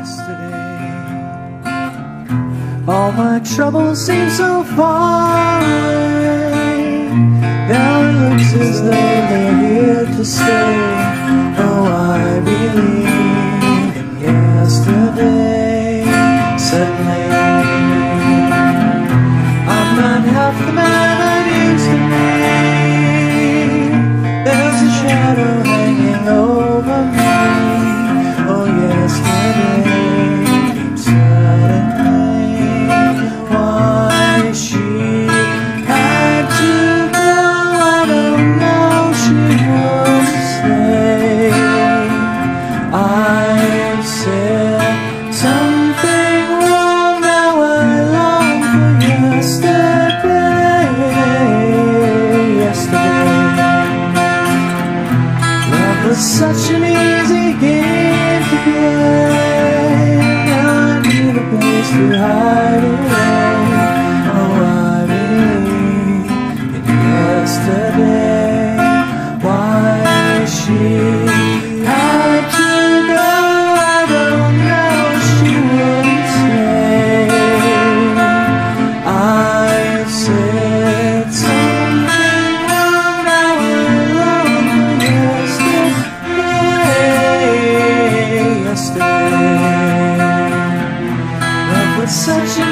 yesterday. All my troubles seem so far away. Now it looks as though they're here to stay. Oh, I believe in yesterday. such an easy game. such a